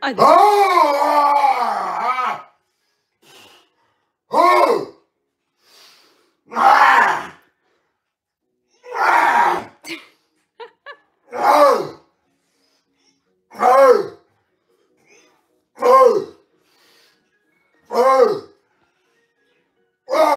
I oh! Oh! Oh!